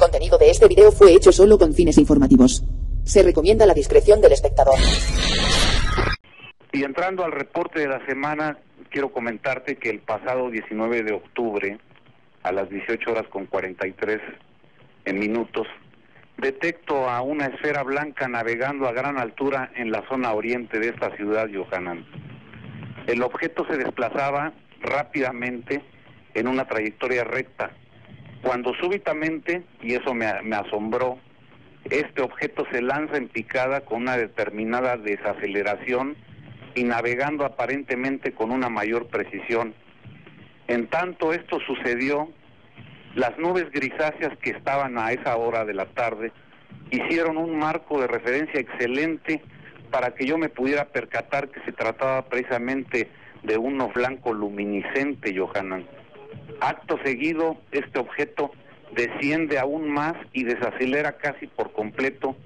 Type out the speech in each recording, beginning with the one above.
contenido de este video fue hecho solo con fines informativos. Se recomienda la discreción del espectador. Y entrando al reporte de la semana, quiero comentarte que el pasado 19 de octubre, a las 18 horas con 43 en minutos, detecto a una esfera blanca navegando a gran altura en la zona oriente de esta ciudad, Yohanan. El objeto se desplazaba rápidamente en una trayectoria recta, cuando súbitamente, y eso me, asombró, este objeto se lanza en picada con una determinada desaceleración y navegando aparentemente con una mayor precisión. En tanto esto sucedió, las nubes grisáceas que estaban a esa hora de la tarde hicieron un marco de referencia excelente para que yo me pudiera percatar que se trataba precisamente de uno blanco luminiscente, Johanan. Acto seguido, este objeto desciende aún más y desacelera casi por completo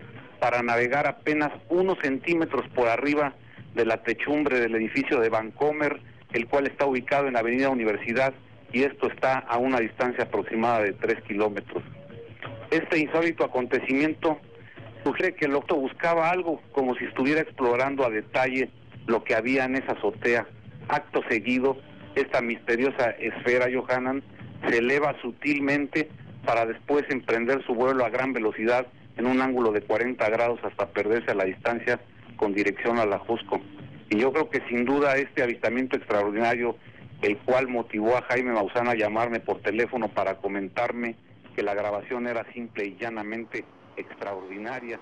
para navegar apenas unos centímetros por arriba de la techumbre del edificio de Vancomer, el cual está ubicado en la Avenida Universidad y esto está a una distancia aproximada de tres kilómetros. Este insólito acontecimiento sugiere que el octo buscaba algo como si estuviera explorando a detalle lo que había en esa azotea. Acto seguido, esta misteriosa esfera, Johanan, se eleva sutilmente para después emprender su vuelo a gran velocidad en un ángulo de 40 grados hasta perderse a la distancia con dirección a la Jusco. Y yo creo que sin duda este avistamiento extraordinario, el cual motivó a Jaime Mausana a llamarme por teléfono para comentarme que la grabación era simple y llanamente extraordinaria,